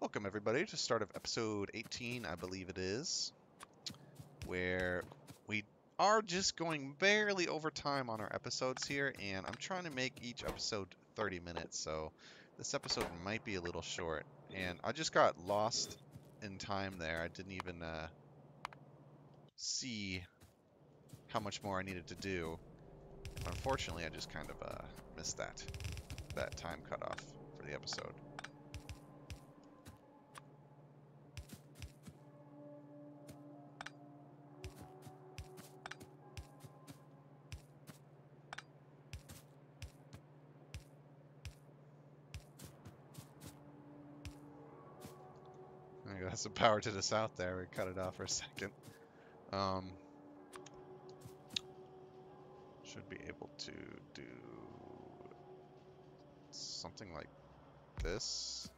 Welcome everybody to start of episode 18, I believe it is, where we are just going barely over time on our episodes here, and I'm trying to make each episode 30 minutes, so this episode might be a little short. And I just got lost in time there. I didn't even uh, see how much more I needed to do. Unfortunately, I just kind of uh, missed that that time cutoff for the episode. That's some power to the south there. We cut it off for a second. Um, should be able to do something like this.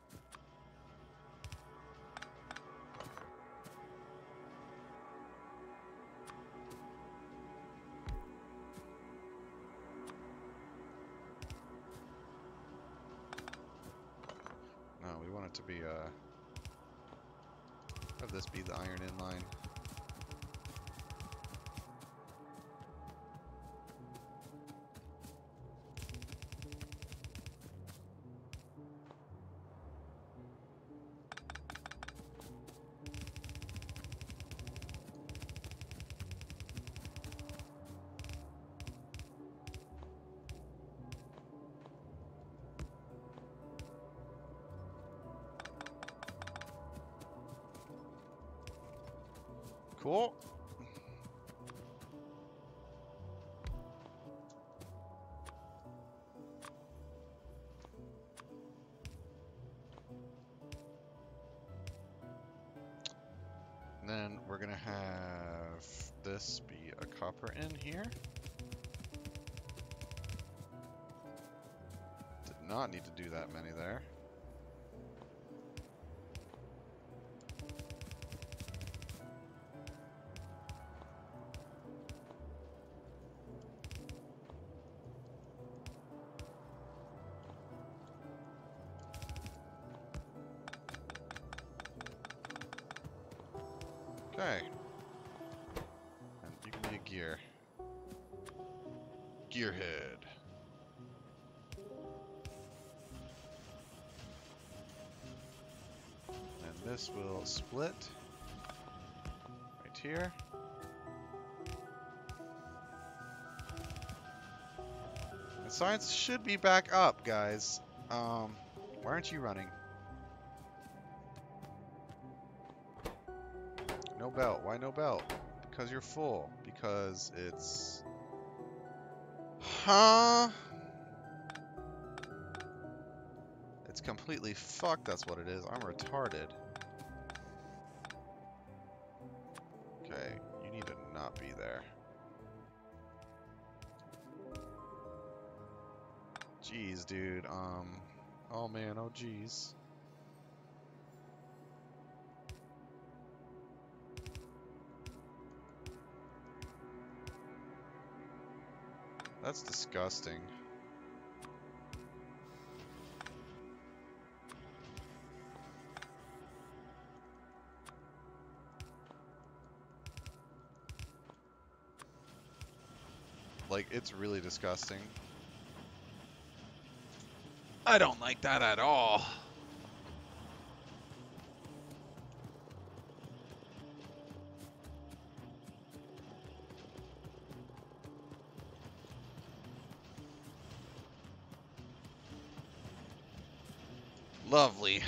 No, we want it to be, uh, have this be the iron in line. Cool. Then we're gonna have this be a copper in here. Did not need to do that many there. Okay. And you can be a gear. Gearhead. And this will split right here. And science should be back up, guys. Um, why aren't you running? Belt. Why no belt? Because you're full. Because it's... Huh? It's completely fucked, that's what it is. I'm retarded. Okay, you need to not be there. Jeez, dude. Um, oh man, oh jeez. That's disgusting. Like, it's really disgusting. I don't like that at all. Lovely.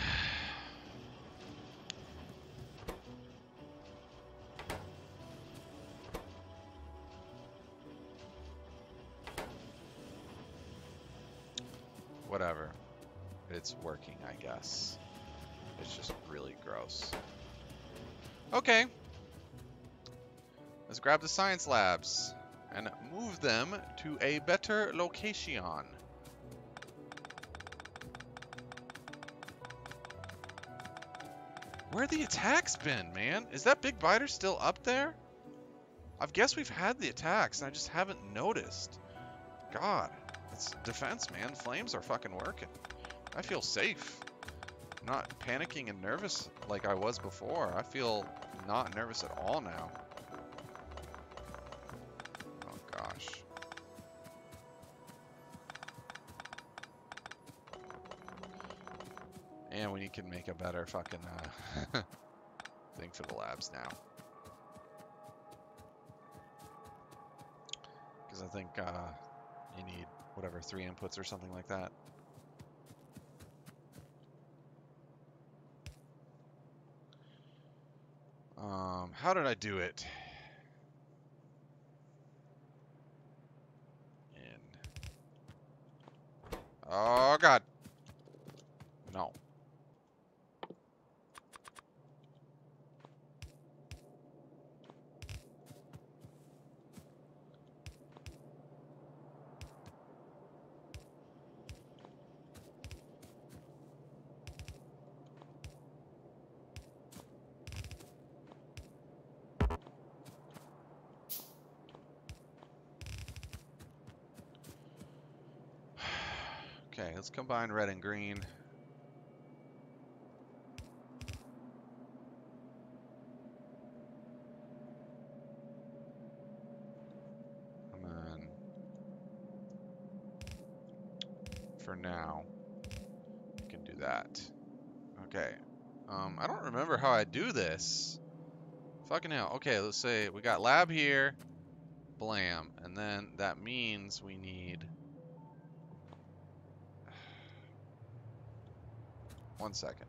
Whatever. It's working, I guess. It's just really gross. Okay. Let's grab the science labs and move them to a better location. Where the attacks been, man? Is that big biter still up there? I guess we've had the attacks and I just haven't noticed. God, it's defense, man. Flames are fucking working. I feel safe. not panicking and nervous like I was before. I feel not nervous at all now. And we can make a better fucking uh, thing for the labs now. Because I think uh, you need whatever three inputs or something like that. Um, how did I do it? In. Oh god. No. Okay, let's combine red and green. And then, for now, you can do that. Okay. Um, I don't remember how I do this. Fucking hell. Okay, let's say we got lab here, blam, and then that means we need One second.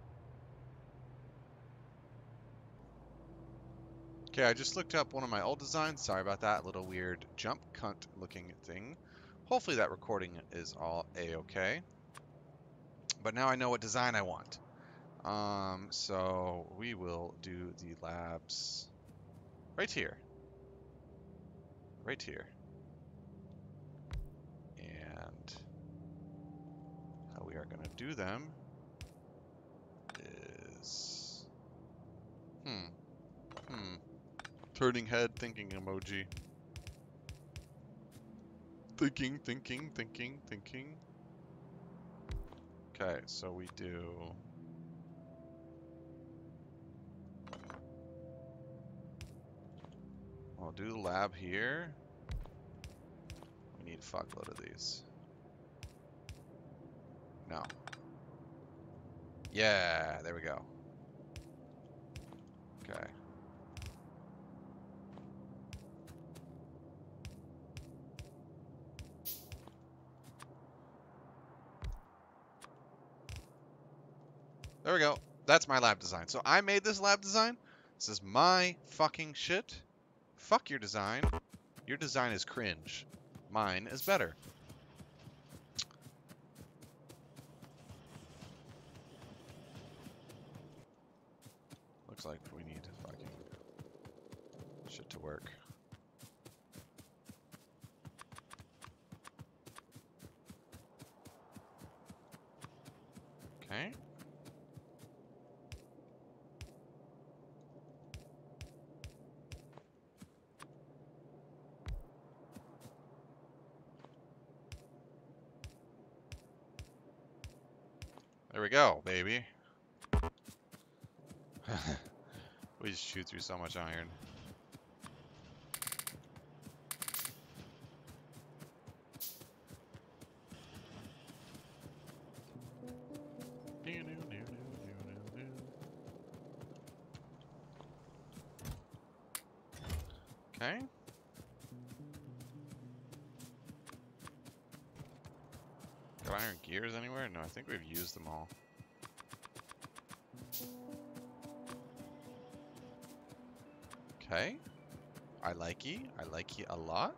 Okay, I just looked up one of my old designs. Sorry about that little weird jump cunt looking thing. Hopefully that recording is all a-okay. But now I know what design I want. Um, so we will do the labs right here. Right here. And how we are going to do them is... Hmm. Hmm. Turning head, thinking emoji. Thinking, thinking, thinking, thinking. Okay, so we do... I'll do the lab here. We need a fuckload of these. No. Yeah, there we go. Okay. There we go. That's my lab design. So I made this lab design. This is my fucking shit. Fuck your design. Your design is cringe. Mine is better. Looks like we need fucking shit to work. Okay. There we go, baby. we just shoot through so much iron. Think we've used them all. Okay. I like ye. I like ye a lot.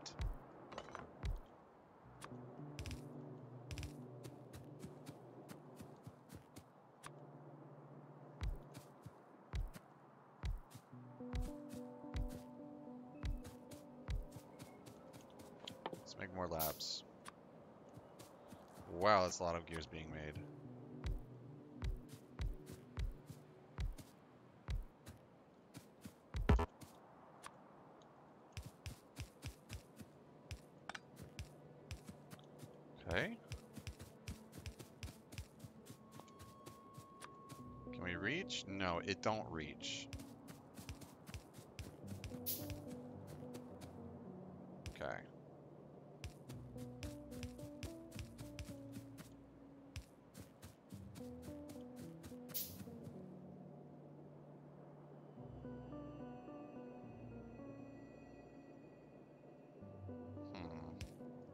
A lot of gears being made. Okay. Can we reach. No, it don't reach. Okay.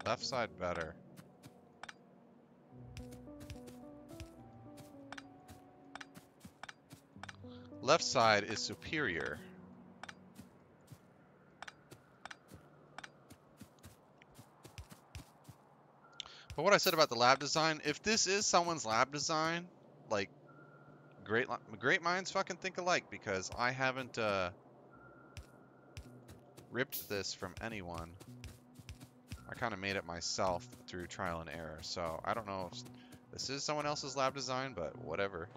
Left side better. Left side is superior. But what I said about the lab design, if this is someone's lab design, like, great great minds fucking think alike because I haven't uh, ripped this from anyone. Kind of made it myself through trial and error, so I don't know if this is someone else's lab design, but whatever.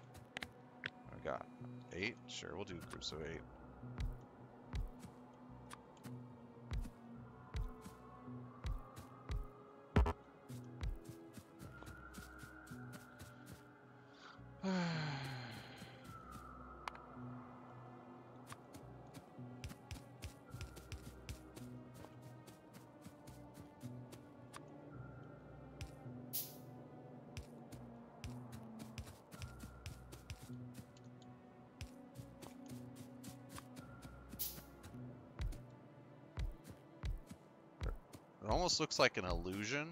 I got eight. Sure, we'll do groups of eight. Almost looks like an illusion.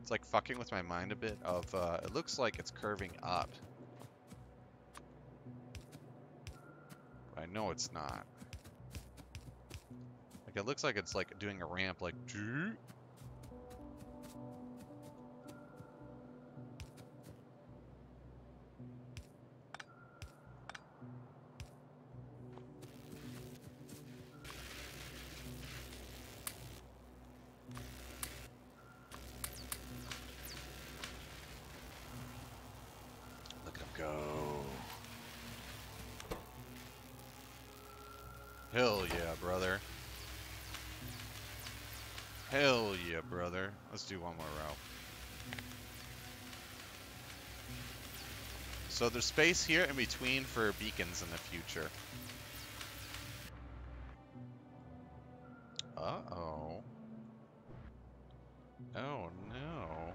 It's like fucking with my mind a bit of, uh, it looks like it's curving up. But I know it's not. Like it looks like it's like doing a ramp like So there's space here in between for beacons in the future. Uh-oh. Oh, no.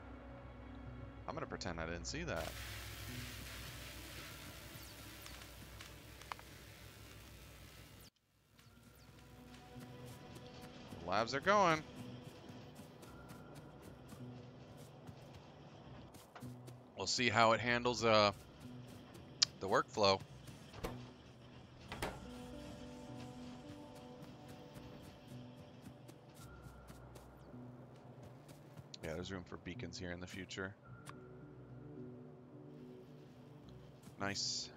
I'm gonna pretend I didn't see that. Labs are going. We'll see how it handles uh, the workflow. Yeah, there's room for beacons here in the future. Nice.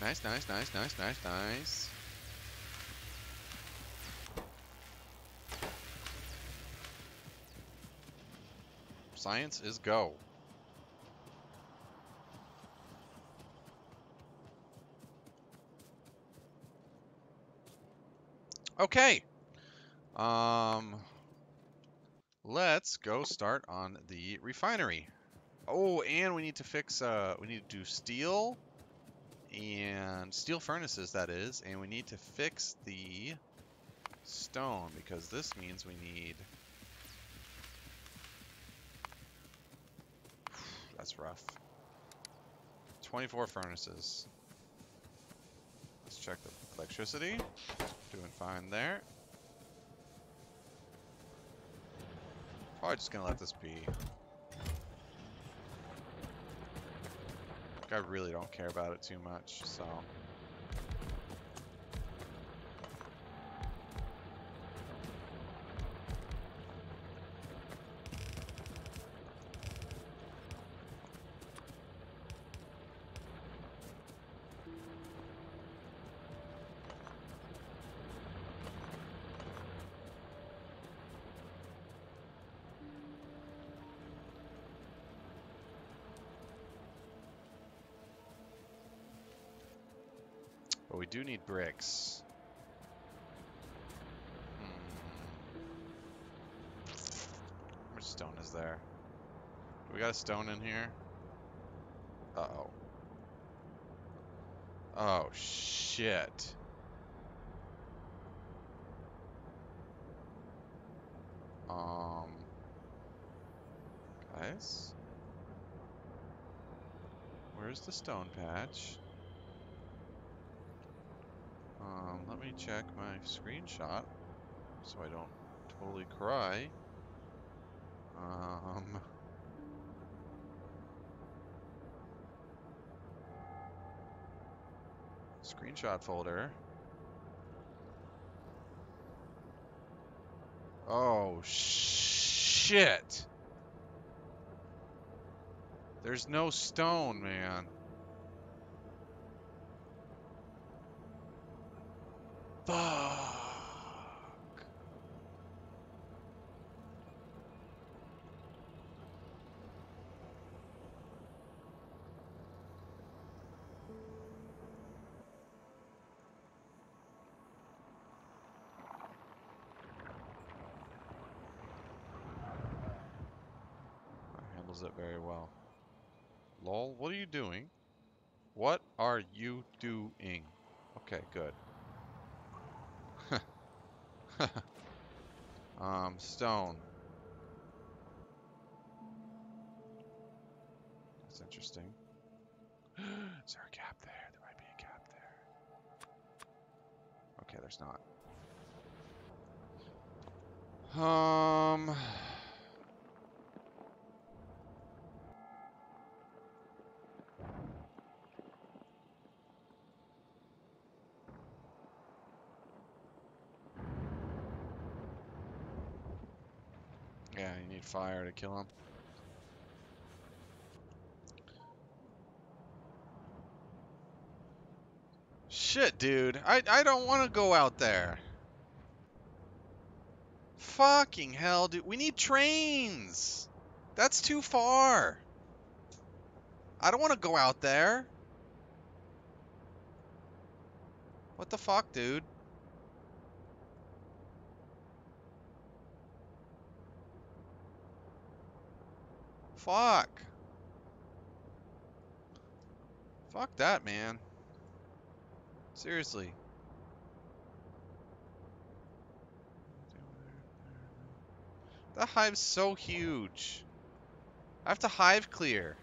Nice, nice, nice, nice, nice, nice. Science is go. Okay. Um, let's go start on the refinery. Oh, and we need to fix, uh, we need to do steel and steel furnaces, that is, and we need to fix the stone because this means we need. That's rough. 24 furnaces. Let's check the electricity. Doing fine there. Probably just gonna let this be. I really don't care about it too much, so. Bricks. Hmm. stone is there? Do We got a stone in here? Uh-oh. Oh, shit. Um... Guys? Where's the stone patch? Um, let me check my screenshot so I don't totally cry. Um... Screenshot folder. Oh, shit! There's no stone, man. Fuck. handles it very well. Lol, what are you doing? What are you doing? Okay, good. um, stone. That's interesting. Is there a gap there? There might be a gap there. Okay, there's not. Um... Yeah, you fire to kill him. Shit, dude. I, I don't want to go out there. Fucking hell, dude. We need trains. That's too far. I don't want to go out there. What the fuck, dude? Fuck. Fuck that, man. Seriously. The hive's so huge. I have to hive clear.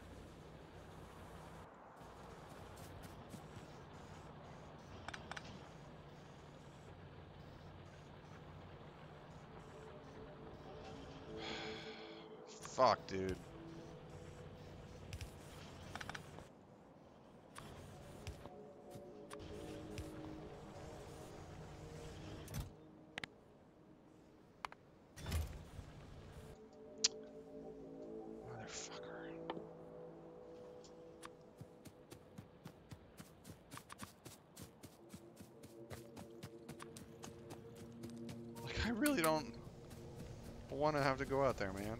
Fuck, dude. I really don't want to have to go out there, man.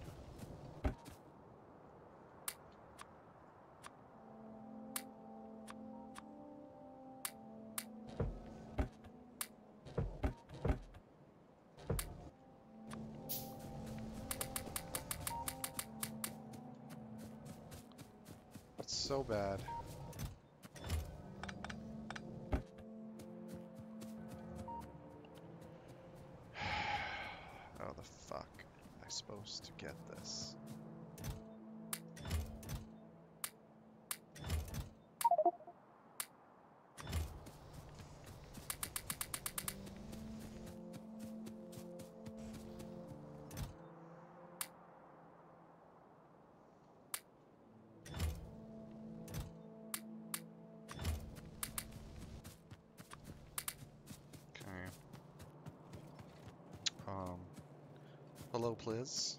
Hello, please.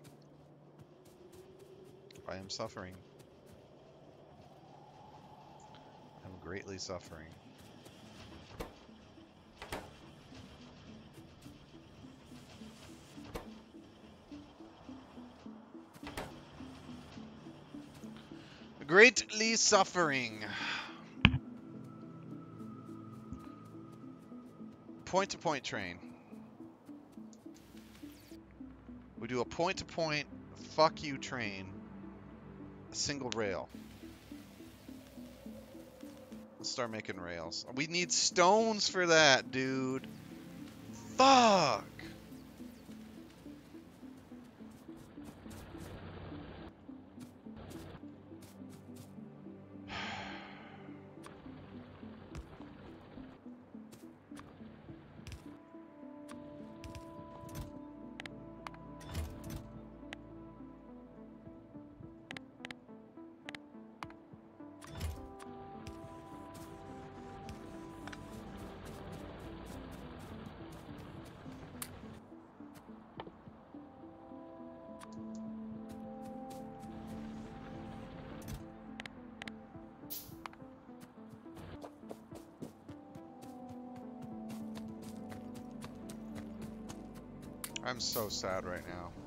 I am suffering. I'm greatly suffering. Greatly suffering. Point-to-point -point train. A point-to-point -point fuck you train a single rail. Let's start making rails. We need stones for that, dude. Fuck. I'm so sad right now.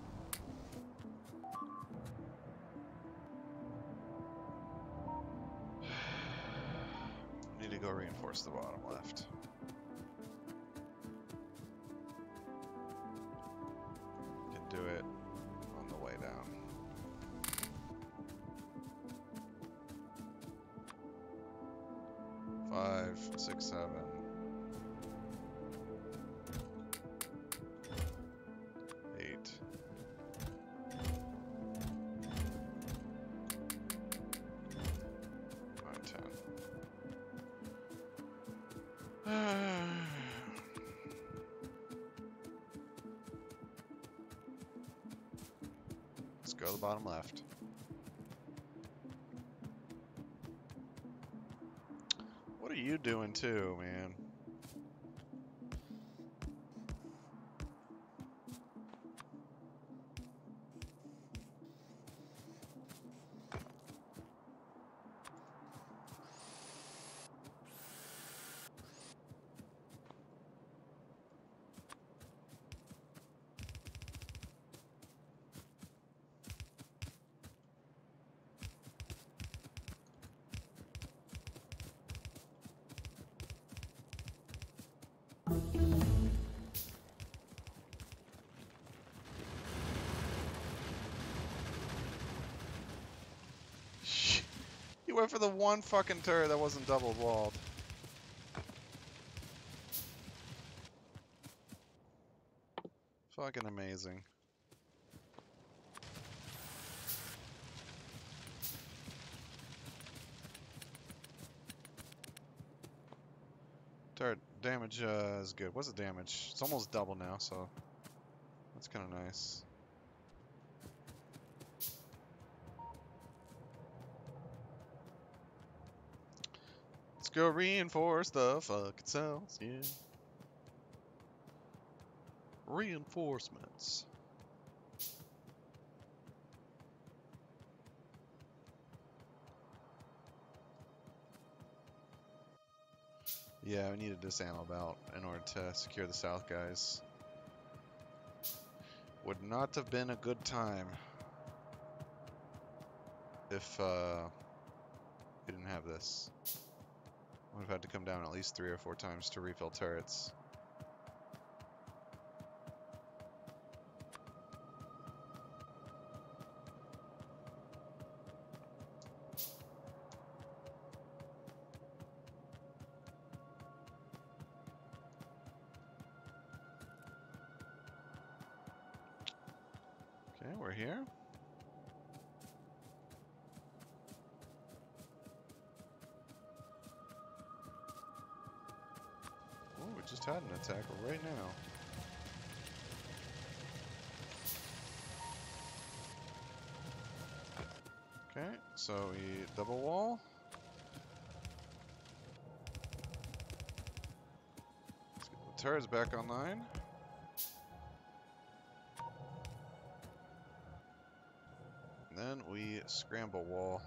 Go to the bottom left. What are you doing too, man? Went for the one fucking turret that wasn't double walled. Fucking amazing. Turret damage uh, is good. What's the damage? It's almost double now, so that's kind of nice. Go reinforce the fucking cells, yeah. Reinforcements. Yeah, we needed this ammo belt in order to secure the south guys. Would not have been a good time if uh, we didn't have this. Would have had to come down at least three or four times to refill turrets. Attack right now. Okay, so we double wall. Let's get the turrets back online. And then we scramble wall.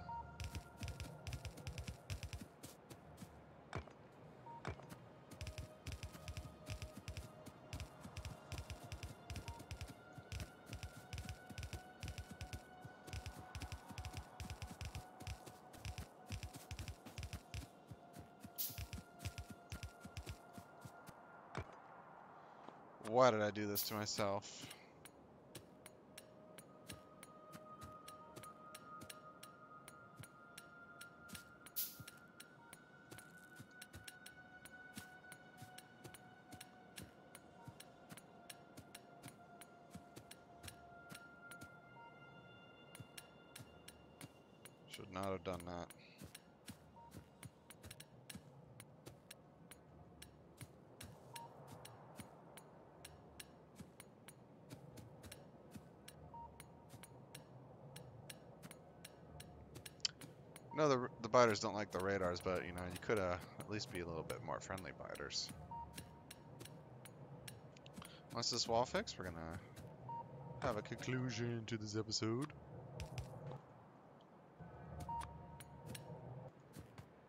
do this to myself. Should not have done that. Biters don't like the radars, but, you know, you could uh, at least be a little bit more friendly biters. Once this wall fixed, we're gonna have a conclusion to this episode.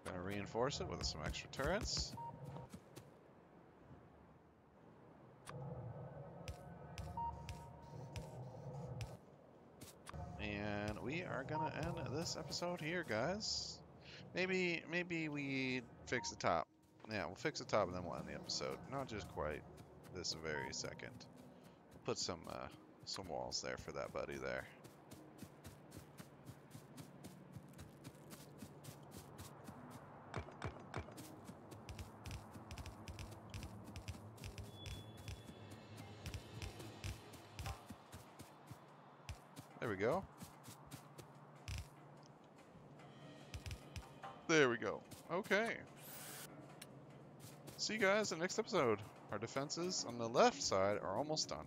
Gonna reinforce it with some extra turrets. And we are gonna end this episode here, guys. Maybe, maybe we fix the top. Yeah, we'll fix the top and then we'll end the episode. Not just quite this very second. Put some, uh, some walls there for that buddy there. Okay. See you guys in the next episode. Our defenses on the left side are almost done.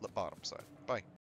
The bottom side. Bye.